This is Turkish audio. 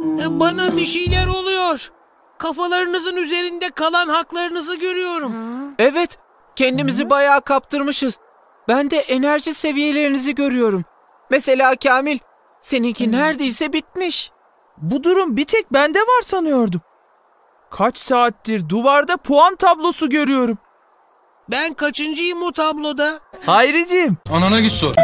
E, bana bir şeyler oluyor. Kafalarınızın üzerinde kalan haklarınızı görüyorum. Evet, kendimizi bayağı kaptırmışız. Ben de enerji seviyelerinizi görüyorum. Mesela Kamil, seninki neredeyse bitmiş. Bu durum bir tek bende var sanıyordum. Kaç saattir duvarda puan tablosu görüyorum. Ben kaçıncıyım o tabloda? Hayriciğim, Anana git sor.